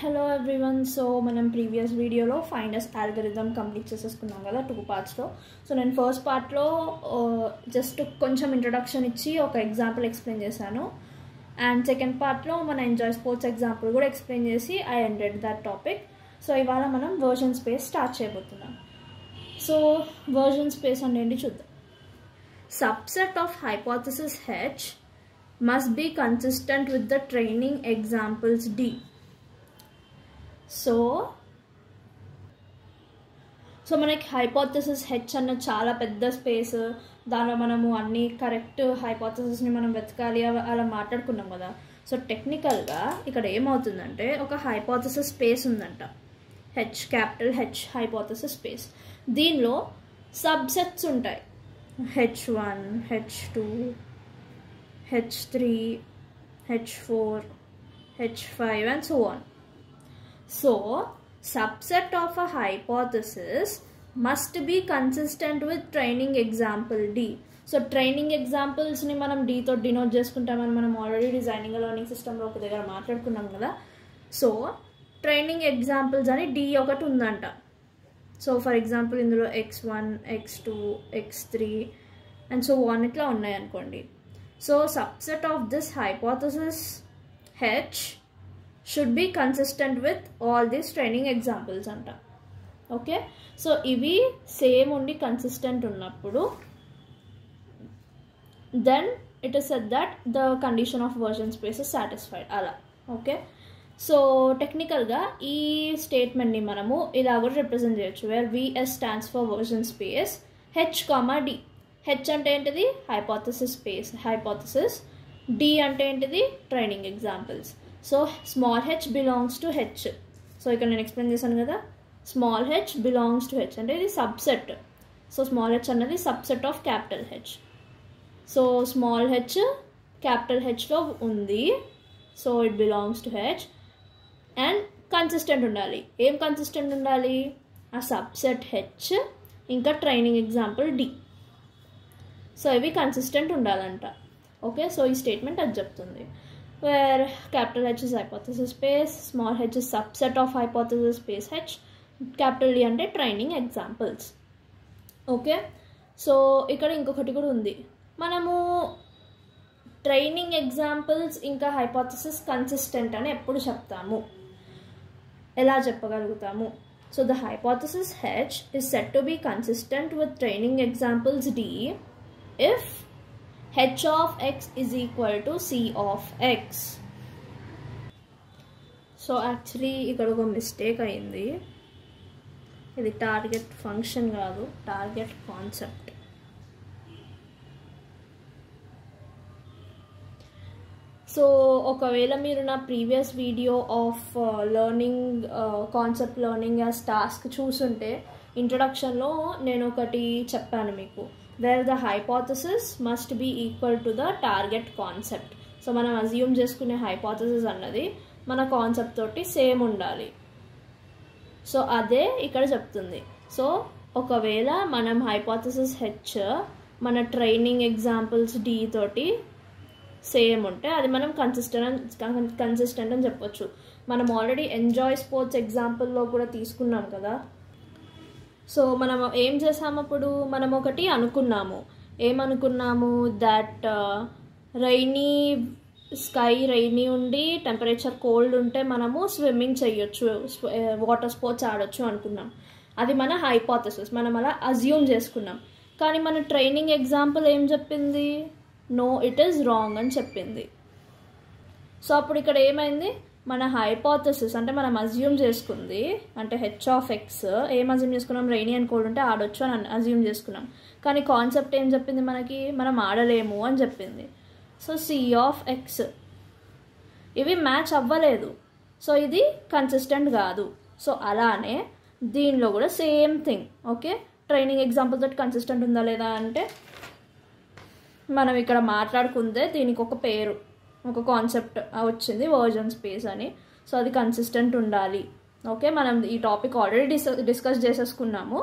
Hello everyone so మనం previous వీడియోలో finders algorithm complete చేసేసుకున్నాం కదా టూ పార్ట్స్లో సో నేను ఫస్ట్ పార్ట్లో జస్ట్ కొంచెం ఇంట్రొడక్షన్ ఇచ్చి ఒక ఎగ్జాంపుల్ ఎక్స్ప్లెయిన్ చేశాను. అండ్ సెకండ్ పార్ట్లో మన ఎంజాయ్ స్పోర్ట్స్ ఎగ్జాంపుల్ కూడా ఎక్స్ప్లెయిన్ చేసి I ended that topic so ఇవాళ మనం వర్జన్ స్పేస్ స్టార్ట్ చేయబోతున్నాం. సో వర్జన్ స్పేస్ అంటే ఏంటి చూద్దాం. Subset of hypothesis H must be consistent with the training examples D so so మనకి హైపోథసిస్ హెచ్ అన్న చాలా పెద్ద స్పేస్ దానిలో మనము అన్ని కరెక్ట్ హైపోథసిస్ని మనం వెతకాలి అలా మాట్లాడుకున్నాం కదా. సో టెక్నికల్గా ఇక్కడ ఏమవుతుందంటే ఒక హైపోథసిస్ స్పేస్ ఉందంట. H capital H hypothesis space దీనిలో సబ్సెట్స్ ఉంటాయి. H one H two H three H four H five and so on So, subset of a hypothesis must be consistent with training example D so training ఎగ్జాంపుల్స్ని మనం డీతో denote చేసుకుంటామని మనం already designing learning సిస్టంలో ఒక దగ్గర మాట్లాడుకున్నాం కదా. So training examples అని డి ఒకటి ఉందంట. సో ఫర్ ఎగ్జాంపుల్ ఇందులో X one X two X three and so on ఇట్లా ఉన్నాయి అనుకోండి. So subset of this hypothesis H should be consistent with all these training examples అంట. ఓకే సో ఇవి same ఉండి కన్సిస్టెంట్ ఉన్నప్పుడు then it is said that the condition of version space is satisfied అలా. Okay so టెక్నికల్గా ఈ స్టేట్మెంట్ని మనము ఇలా కూడా రిప్రజెంట్ చేయొచ్చు where VS stands for version space H comma D H అంటే ఏంటిది? హైపోథసిస్ స్పేస్ హైపోథసిస్ డి అంటే ఏంటిది? Training examples so small H belongs to H. So ఇక్కడ నేను ఎక్స్ప్లెయిన్ చేశాను కదా. Small H belongs to H అంటే ఇది సబ్సెట్ సో స్మాల్ హెచ్ అన్నది subset of capital H so small H capital హెచ్లో ఉంది. So it belongs to H and consistent ఉండాలి. ఏం కన్సిస్టెంట్ ఉండాలి? ఆ సబ్సెట్ హెచ్ ఇంకా ట్రైనింగ్ ఎగ్జాంపుల్ డి సో ఇవి కన్సిస్టెంట్ ఉండాలంట. ఓకే సో ఈ స్టేట్మెంట్ అది చెప్తుంది. Where capital H is hypothesis space small h is subset of hypothesis space H capital D అంటే ట్రైనింగ్ ఎగ్జాంపుల్స్ ఓకే సో ఇక్కడ ఇంకొకటి కూడా ఉంది. మనము ట్రైనింగ్ ఎగ్జాంపుల్స్ ఇంకా హైపోథసిస్ కన్సిస్టెంట్ అని ఎప్పుడు చెప్తాము? ఎలా చెప్పగలుగుతాము? So the hypothesis H is said to be consistent with training examples D if H of X is equal to C of X so actually ఇక్కడ ఒక మిస్టేక్ అయింది. ఇది టార్గెట్ ఫంక్షన్ కాదు టార్గెట్ కాన్సెప్ట్ సో ఒకవేళ మీరు నా previous video of learning concept learning as task చూసుంటే ఇంట్రడక్షన్లో నేను ఒకటి చెప్పాను మీకు. Where the hypothesis must be equal to the target concept so మనం అజ్యూమ్ చేసుకునే హైపోథసిస్ అన్నది మన కాన్సెప్ట్ తోటి సేమ్ ఉండాలి. సో అదే ఇక్కడ చెప్తుంది. సో ఒకవేళ మనం హైపోథసిస్ హెచ్ మన ట్రైనింగ్ ఎగ్జాంపుల్స్ డి తోటి సేమ్ ఉంటే అది మనం కన్సిస్టెంట్ కన్సిస్టెంట్ అని చెప్పొచ్చు. మనం ఆల్రెడీ ఎంజాయ్ స్పోర్ట్స్ ఎగ్జాంపుల్లో కూడా తీసుకున్నాం కదా. సో మనం ఏం చేసాము అప్పుడు మనం ఒకటి అనుకున్నాము. ఏమనుకున్నాము? దట్ రైనీ స్కై రైనీ ఉండి టెంపరేచర్ కోల్డ్ ఉంటే మనము స్విమ్మింగ్ చేయొచ్చు వాటర్ స్పోర్ట్స్ uh, ఆడొచ్చు అనుకున్నాం. అది మన హైపోథసిస్ మనం అలా అజ్యూమ్ చేసుకున్నాం. కానీ మన ట్రైనింగ్ ఎగ్జాంపుల్ ఏం చెప్పింది? నో ఇట్ ఈస్ రాంగ్ అని చెప్పింది. సో అప్పుడు ఇక్కడ ఏమైంది? మన హైపోథసిస్ అంటే మనం అజ్యూమ్ చేసుకుంది అంటే హెచ్ ఆఫ్ ఎక్స్ ఏం అజ్యూమ్ చేసుకున్నాం? రైనీ అని కోల్డ్ ఉంటే ఆడొచ్చు అని అజ్యూమ్ చేసుకున్నాం. కానీ కాన్సెప్ట్ ఏం చెప్పింది మనకి? మనం ఆడలేము అని చెప్పింది. సో సి ఆఫ్ ఎక్స్ ఇవి మ్యాచ్ అవ్వలేదు. సో ఇది కన్సిస్టెంట్ కాదు. సో అలానే దీనిలో కూడా same thing okay training example తోటి కన్సిస్టెంట్ ఉందా లేదా అంటే మనం ఇక్కడ మాట్లాడుకుందే దీనికి ఒక పేరు. ఒక కాన్సెప్ట్ వచ్చింది వర్జన్ స్పేస్ అని. సో అది కన్సిస్టెంట్ ఉండాలి. ఓకే మనం ఈ టాపిక్ ఆల్రెడీ డిస్ డిస్కస్ చేసేసుకున్నాము.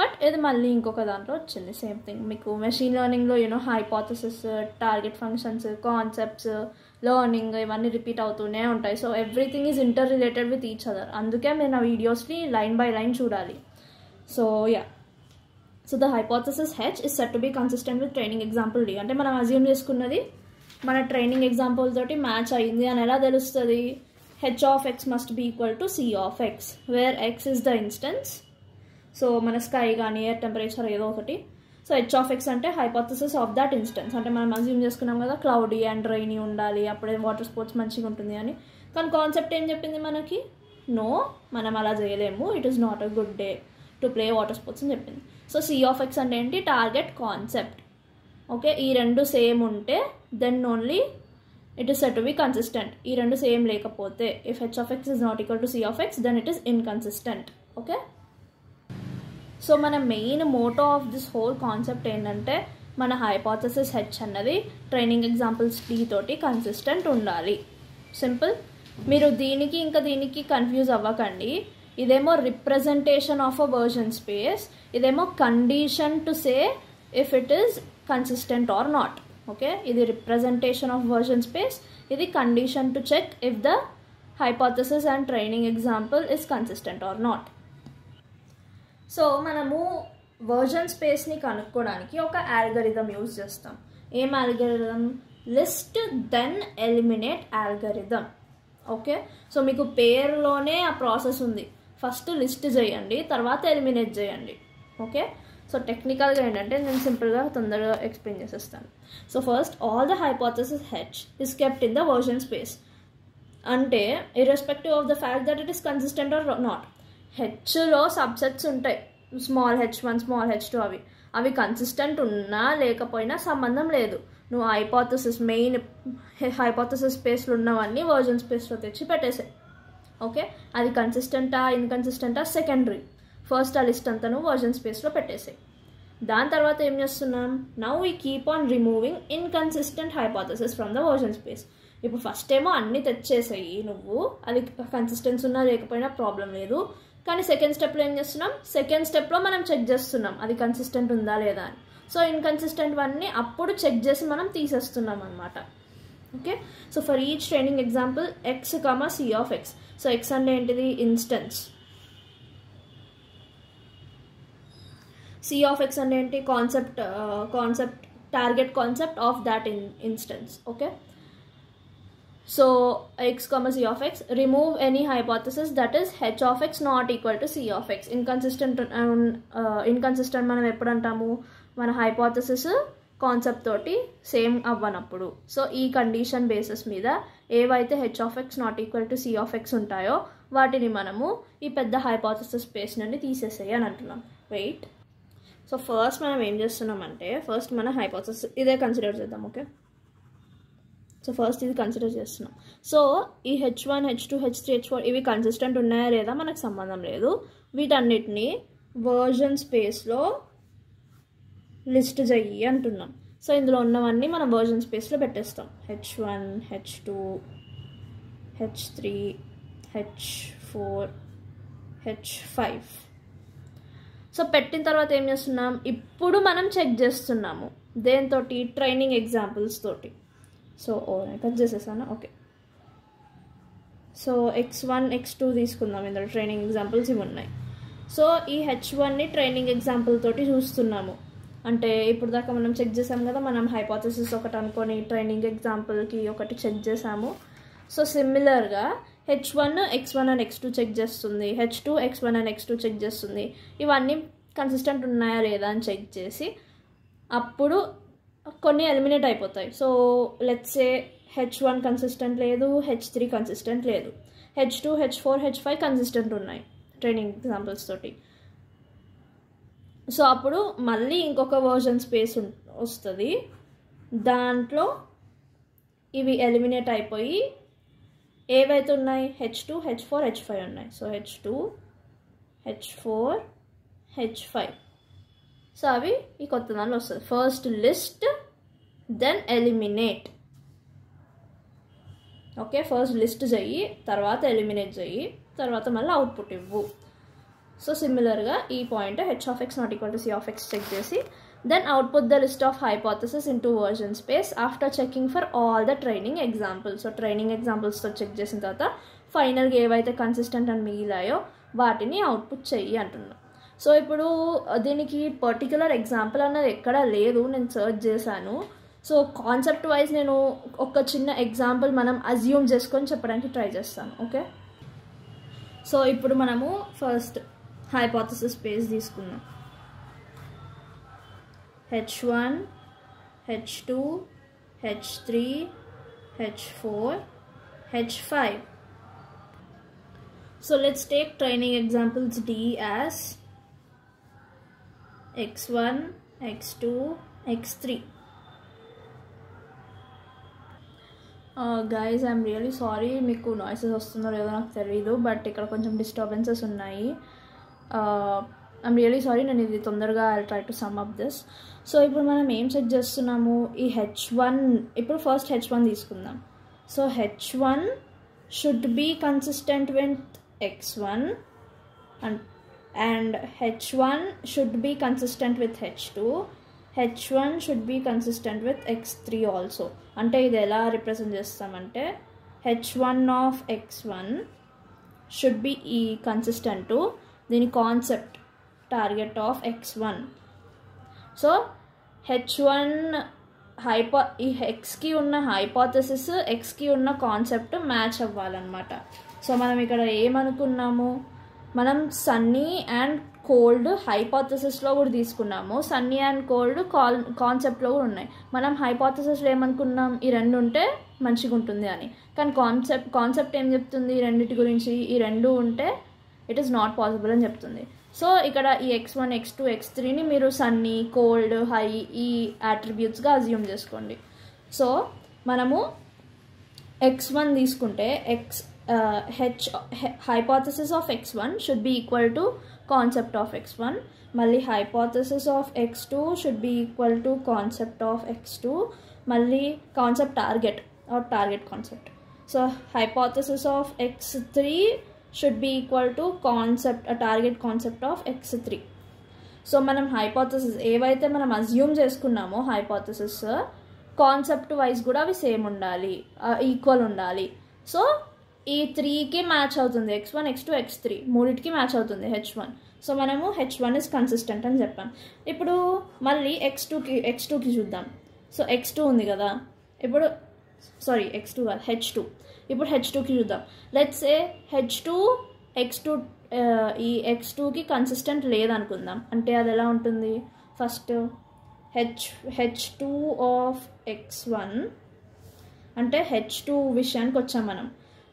బట్ ఇది మళ్ళీ ఇంకొక దాంట్లో వచ్చింది. సేమ్ థింగ్ మీకు machine లెర్నింగ్లో you know hypothesis target functions concepts learning ఇవన్నీ రిపీట్ అవుతూనే ఉంటాయి. So everything is interrelated with each other అందుకే మీరు నా వీడియోస్ని లైన్ బై లైన్ చూడాలి. So yeah so the hypothesis H is said to be consistent with training example D అంటే మనం అజ్యూమ్ చేసుకున్నది మన ట్రైనింగ్ ఎగ్జాంపుల్ తోటి మ్యాచ్ అయింది అని ఎలా తెలుస్తుంది? H of X must be equal to C of X where X is the instance so మన స్కై కానీ ఎయిర్ టెంపరేచర్ ఏదో ఒకటి. సో హెచ్ ఆఫ్ ఎక్స్ అంటే హైపోథసిస్ ఆఫ్ దట్ ఇన్స్టెన్స్ అంటే మనం అజ్యూమ్ చేసుకున్నాం కదా క్లౌడీ అండ్ రైనీ ఉండాలి అప్పుడే వాటర్ స్పోర్ట్స్ మంచిగా ఉంటుంది అని. కానీ కాన్సెప్ట్ ఏం చెప్పింది మనకి? నో మనం అలా చేయలేము. It is not a good day to play water sports అని చెప్పింది. సో సి ఆఫ్ ఎక్స్ అంటే ఏంటి? టార్గెట్ కాన్సెప్ట్ ఓకే ఈ రెండు సేమ్ ఉంటే then only it is said to be consistent ఈ రెండు సేమ్ లేకపోతే if H of X is not equal to C of X then it is inconsistent okay so మన main motto of this whole concept ఏంటంటే మన hypothesis H అన్నది training examples D తోటి consistent ఉండాలి. Simple మీరు దీనికి ఇంకా దీనికి కన్ఫ్యూజ్ అవ్వకండి. ఇదేమో representation of a version space ఇదేమో condition to say if it is consistent or not okay ఇది రిప్రజెంటేషన్ ఆఫ్ వర్షన్ స్పేస్ ఇది condition to check if the hypothesis and training example is consistent or not so మనము version స్పేస్ని కనుక్కోవడానికి ఒక algorithm use చేస్తాం. ఏం algorithm list then eliminate algorithm okay so మీకు పేరులోనే ఆ ప్రాసెస్ ఉంది. ఫస్ట్ లిస్ట్ చేయండి తర్వాత ఎలిమినేట్ చేయండి. ఓకే సో టెక్నికల్గా ఏంటంటే నేను సింపుల్గా తొందరగా ఎక్స్ప్లెయిన్ చేసేస్తాను. So first all the hypothesis H is kept in the version space అంటే irrespective of the fact that it is consistent or not హెచ్లో subsets ఉంటాయి. Small H one small H two అవి. అవి కన్సిస్టెంట్ ఉన్నా లేకపోయినా సంబంధం లేదు. నువ్వు హైపోథసిస్ మెయిన్ హైపోథసిస్ స్పేస్లో ఉన్నవన్నీ వర్జన్ స్పేస్లో తెచ్చి పెట్టేసాయి. ఓకే అది కన్సిస్టెంటా ఇన్కన్సిస్టెంటా సెకండరీ ఫస్ట్ ఆ లిస్ట్ అంతా నువ్వు వర్జన్ స్పేస్లో పెట్టేసాయి. దాని తర్వాత ఏం చేస్తున్నాం? Now we keep on removing inconsistent hypothesis from the version space ఇప్పుడు ఫస్ట్ ఏమో అన్నీ తెచ్చేసాయి నువ్వు. అది కన్సిస్టెన్స్ ఉన్నా లేకపోయినా ప్రాబ్లం లేదు. కానీ సెకండ్ స్టెప్లో ఏం చేస్తున్నాం? సెకండ్ స్టెప్లో మనం చెక్ చేస్తున్నాం. అది కన్సిస్టెంట్ ఉందా లేదా అని. సో ఇన్కన్సిస్టెంట్వన్నీ అప్పుడు చెక్ చేసి మనం తీసేస్తున్నాం అనమాట okay so for each training example X comma C of X so X అంటే ఏంటిది? ఇన్స్టెన్స్ సి ఆఫ్ ఎక్స్ అంటే ఏంటి? Concept concept target concept of that in instance okay so X comma C of X remove any hypothesis that is H of X not equal to C of X inconsistent inconsistent మనం ఎప్పుడు అంటాము మన hypothesis concept తోటి same అవ్వనప్పుడు. So ఈ condition basis మీద ఏవైతే H of X not equal to C of X ఉంటాయో వాటిని మనము ఈ పెద్ద హైపోథసిస్ బేస్ నుండి తీసేసేయని అంటున్నాం. వెయిట్ సో ఫస్ట్ మనం ఏం చేస్తున్నామంటే ఫస్ట్ మన హైపోసెస్ ఇదే కన్సిడర్ చేద్దాం ఓకే సో ఫస్ట్ ఇది కన్సిడర్ చేస్తున్నాం. సో ఈ H one H two H three H four ఇవి కన్సిస్టెంట్ ఉన్నాయా లేదా మనకు సంబంధం లేదు. వీటన్నిటిని వర్జన్ స్పేస్లో లిస్ట్ చెయ్యి అంటున్నాం. సో ఇందులో ఉన్నవన్నీ మనం వర్జన్ స్పేస్లో పెట్టేస్తాం. H one H two H three H four H five so పెట్టిన తర్వాత ఏం చేస్తున్నాం? ఇప్పుడు మనం చెక్ చేస్తున్నాము. దేంతో ట్రైనింగ్ ఎగ్జాంపుల్స్ తోటి. సో ఓ కట్ చేసేసాను? Okay. So X one X two తీసుకుందాం. ఇందులో ట్రైనింగ్ ఎగ్జాంపుల్స్ ఇవి ఉన్నాయి. సో ఈ హెచ్ వన్ని ట్రైనింగ్ ఎగ్జాంపుల్ తోటి చూస్తున్నాము. అంటే ఇప్పుడు దాకా మనం చెక్ చేసాం కదా మనం హైపోథసిస్ ఒకటి అనుకొని ట్రైనింగ్ ఎగ్జాంపుల్కి ఒకటి చెక్ చేసాము. సో సిమిలర్గా H one X one and X two check చేస్తుంది. H two X one and X two check చేస్తుంది. ఇవన్నీ కన్సిస్టెంట్ ఉన్నాయా లేదా అని చెక్ చేసి అప్పుడు కొన్ని ఎలిమినేట్ అయిపోతాయి. So let's a H one consistent లేదు హెచ్ త్రీ కన్సిస్టెంట్ లేదు. H two H four H five consistent ఉన్నాయి ట్రైనింగ్ ఎగ్జాంపుల్స్ తోటి. సో అప్పుడు మళ్ళీ ఇంకొక వర్జన్ స్పేస్ వస్తుంది. దాంట్లో ఇవి ఎలిమినేట్ అయిపోయి ఏవైతే ఉన్నాయి? H two H four H five ఉన్నాయి. So H two H four H five so అవి ఈ కొత్త దానిలో వస్తుంది. First list then eliminate okay first list చెయ్యి తర్వాత ఎలిమినేట్ చెయ్యి తర్వాత మళ్ళీ అవుట్పుట్ ఇవ్వు. సో సిమిలర్గా ఈ point H of X not equal to C of X check చేసి then output the list of hypothesis into version space after checking for all the training examples so training ఎగ్జాంపుల్స్తో check చేసిన తర్వాత ఫైనల్గా ఏవైతే consistent అని మిగిలాయో వాటిని output చెయ్యి అంటున్నాను so ఇప్పుడు దీనికి పర్టికులర్ ఎగ్జాంపుల్ అన్నది ఎక్కడా లేదు. నేను సర్చ్ చేశాను. సో కాన్సెప్ట్ వైజ్ నేను ఒక చిన్న ఎగ్జాంపుల్ మనం అజ్యూమ్ చేసుకొని చెప్పడానికి ట్రై చేస్తాను. ఓకే సో ఇప్పుడు మనము ఫస్ట్ హైపోథసిస్ పేజ్ తీసుకుందాం. H one H two H three H four H five so let's take training examples D as x1, x2, x3. Guys I'm really sorry మీకు noises వస్తుందో లేదో నాకు తెలియదు but ఇక్కడ కొంచెం డిస్టర్బెన్సెస్ ఉన్నాయి I'm really sorry నేను ఇది తొందరగా I try to sum up this so ఇప్పుడు మనం ఏం సెట్ చేస్తున్నాము? ఈ హెచ్ వన్ ఇప్పుడు ఫస్ట్ హెచ్ వన్ తీసుకుందాం. So H one should be consistent with X one and H one should be consistent with H two H one should be consistent with X three also అంటే ఇది ఎలా represent చేస్తామంటే H one of X one should be ఈ consistent దీని concept target of X one. So H one hypo ఈ ఎక్స్కి ఉన్న hypothesis ఎక్స్కి ఉన్న కాన్సెప్ట్ మ్యాచ్ అవ్వాలన్నమాట. సో మనం ఇక్కడ ఏమనుకున్నాము? మనం సన్నీ అండ్ కోల్డ్ హైపోథసిస్లో కూడా తీసుకున్నాము. సన్నీ అండ్ కోల్డ్ కాల్ కాన్సెప్ట్లో కూడా ఉన్నాయి. మనం హైపోథసిస్లో ఏమనుకున్నాం? ఈ రెండు ఉంటే మంచిగా ఉంటుంది అని. కానీ కాన్సెప్ట్ కాన్సెప్ట్ ఏం చెప్తుంది ఈ రెండింటి గురించి? ఈ రెండు ఉంటే ఇట్ ఈస్ నాట్ పాసిబుల్ అని చెప్తుంది. సో ఇక్కడ ఈ X one X two X త్రీని మీరు సన్నీ కోల్డ్ హై ఈ యాట్రిబ్యూట్స్గా అజ్యూమ్ చేసుకోండి. సో మనము ఎక్స్ వన్ తీసుకుంటే X H hypothesis of X one should be equal to concept of X one మళ్ళీ hypothesis of X two should be equal to concept of X two మళ్ళీ concept target or target concept so hypothesis of X three should be equal to concept target concept of X three so మనం hypothesis ఏవైతే మనం assume చేసుకున్నామో hypothesis concept wise కూడా అవి same ఉండాలి equal ఉండాలి. So ఈ త్రీకి మ్యాచ్ అవుతుంది X one X two X three మూడింటికి మ్యాచ్ అవుతుంది హెచ్ వన్ సో మనము హెచ్ వన్ ఇస్ కన్సిస్టెంట్ అని చెప్పాం. ఇప్పుడు మళ్ళీ ఎక్స్ టూకి ఎక్స్ టూకి చూద్దాం. సో ఎక్స్ టూ ఉంది కదా. ఇప్పుడు సారీ ఎక్స్ టూ కాదు హెచ్ టూ ఇప్పుడు హెచ్ టూకి చూద్దాం. Let's a H two X two ఈ ఎక్స్ టూకి కన్సిస్టెంట్ లేదనుకుందాం. అంటే అది ఎలా ఉంటుంది? First H H two of X one అంటే హెచ్ టూ విషయానికి వచ్చాం మనం.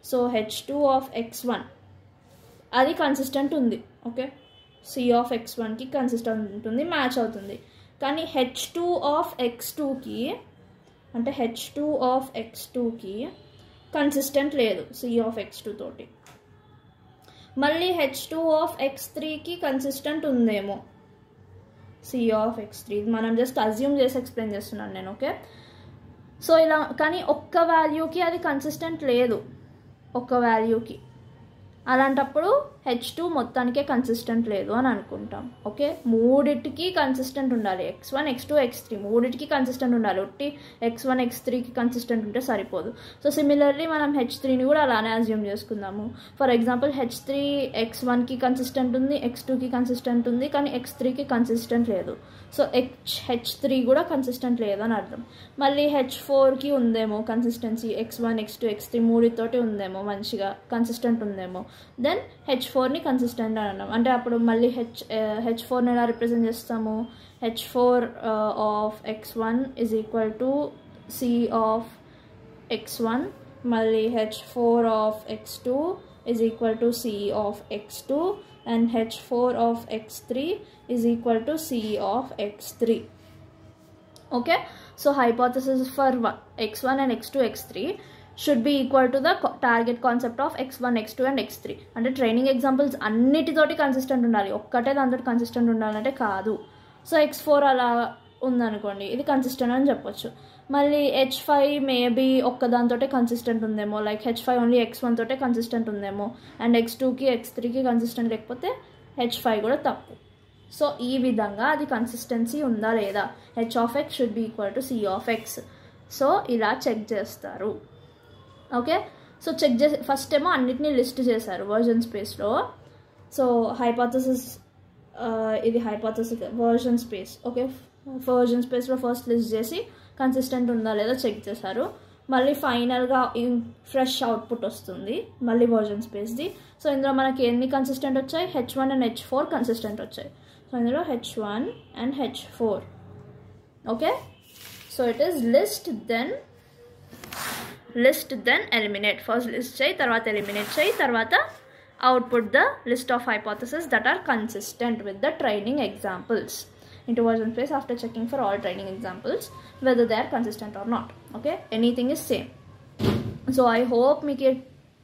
So H two of X one అది కన్సిస్టెంట్ ఉంది ఓకే సి ఆఫ్ ఎక్స్ వన్కి కన్సిస్టెంట్ ఉంటుంది మ్యాచ్ అవుతుంది. కానీ హెచ్ టూ ఆఫ్ ఎక్స్ టూకి అంటే హెచ్ టూ ఆఫ్ ఎక్స్ టూకి కన్సిస్టెంట్ లేదు సి ఆఫ్ ఎక్స్ టూ తోటి. మళ్ళీ హెచ్ టూ ఆఫ్ ఎక్స్ త్రీకి కన్సిస్టెంట్ ఉందేమో. సి ఆఫ్ ఎక్స్ త్రీ మనం జస్ట్ అజ్యూమ్ చేసి ఎక్స్ప్లెయిన్ చేస్తున్నాను నేను ఓకే సో ఇలా కానీ ఒక్క వాల్యూకి అది కన్సిస్టెంట్ లేదు ఒక్క వాల్యూకి అలాంటప్పుడు హెచ్ టూ మొత్తానికే కన్సిస్టెంట్ లేదు అని అనుకుంటాం. ఓకే మూడిటికి కన్సిస్టెంట్ ఉండాలి. X one X two X three మూడిటికి కన్సిస్టెంట్ ఉండాలి. ఒట్టి ఎక్స్ వన్ ఎక్స్ త్రీకి కన్సిస్టెంట్ ఉంటే సరిపోదు. సో సిమిలర్లీ మనం హెచ్ త్రీని కూడా అలానే అజ్యూమ్ చేసుకుందాము. For example H three X వన్కి కన్సిస్టెంట్ ఉంది ఎక్స్ టూకి కన్సిస్టెంట్ ఉంది కానీ ఎక్స్ త్రీకి కన్సిస్టెంట్ లేదు. సో హెచ్ హెచ్ త్రీ కూడా కన్సిస్టెంట్ లేదని అర్థం. మళ్ళీ హెచ్ ఫోర్కి ఉందేమో consistency X one X two X three మూడితోటి ఉందేమో మంచిగా కన్సిస్టెంట్ ఉందేమో. దెన్ హెచ్ ఫోర్ని కన్సిస్టెంట్ అని అన్నాం. అంటే అప్పుడు మళ్ళీ హెచ్ హెచ్ ఫోర్ని ఎలా రిప్రజెంట్ చేస్తాము? H four of X one is equal to C of X one మళ్ళీ H four of X two is equal to C of X two and h4 of x3 is equal to c of x3 okay? So hypothesis for x1 and x2 x3 should be equal to the target concept of X one X two and X three అంటే training examples అన్నిటితోటి consistent ఉండాలి. ఒక్కటే దాంతో consistent ఉండాలంటే కాదు. So X four అలా ఉందనుకోండి. ఇది కన్సిస్టెంట్ అని చెప్పొచ్చు. మళ్ళీ హెచ్ ఫైవ్ మేబీ ఒక్కదాంతో కన్సిస్టెంట్ ఉందేమో. Like H five only X one తోటే కన్సిస్టెంట్ ఉందేమో. అండ్ ఎక్స్ టూకి ఎక్స్ త్రీకి కన్సిస్టెంట్ లేకపోతే హెచ్ ఫైవ్ కూడా తప్పు. సో ఈ విధంగా అది కన్సిస్టెన్సీ ఉందా లేదా? H of X should be equal to C of X so ఇలా చెక్ చేస్తారు. ఓకే? సో చెక్ చేసి ఫస్ట్ ఏమో అన్నిటినీ లిస్ట్ చేశారు వర్జన్ స్పేస్లో సో హైపాథసిస్ ఇది hypothesis version space okay? Version స్పేస్లో ఫస్ట్ లిస్ట్ చేసి కన్సిస్టెంట్ ఉందా లేదా చెక్ చేశారు. మళ్ళీ ఫైనల్గా ఫ్రెష్ అవుట్పుట్ వస్తుంది మళ్ళీ వర్జన్ స్పేస్ది సో ఇందులో మనకి ఎన్ని కన్సిస్టెంట్ వచ్చాయి? H one and H four consistent వచ్చాయి. సో ఇందులో H one and H four okay? So it is list then list then eliminate first list చేయి తర్వాత ఎలిమినేట్ చేయి తర్వాత output the list of hypothesis that are consistent with the training examples into version space after checking for all training examples whether they are consistent or not. Okay? Anything is same. So I hope మీకు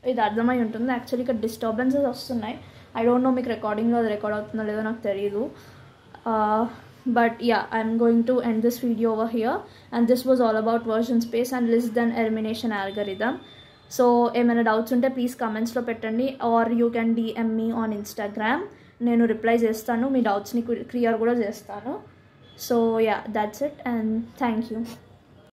ఇది అర్థమై ఉంటుంది. Actually ఇక్కడ disturbances వస్తున్నాయి. I don't know మీకు రికార్డింగ్లో అది record అవుతుందో లేదో నాకు తెలియదు uh, but yeah I'm going to end this video over here and this was all about version space and list then elimination algorithm so ఏమైనా డౌట్స్ ఉంటే ప్లీజ్ కమెంట్స్లో పెట్టండి. Or you can DM me on Instagram నేను reply చేస్తాను. మీ డౌట్స్ని clear కూడా చేస్తాను. So yeah that's it and thank you